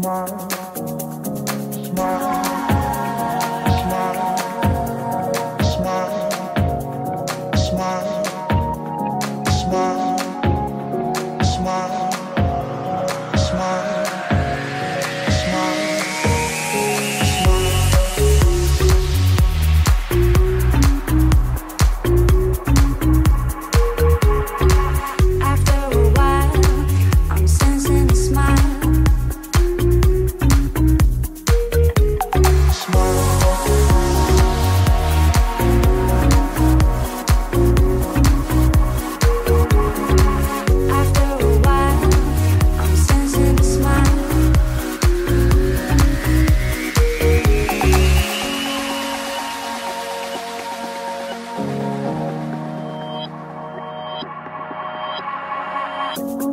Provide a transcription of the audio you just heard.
smile, smile. Smile, smile, smile, smile. I'm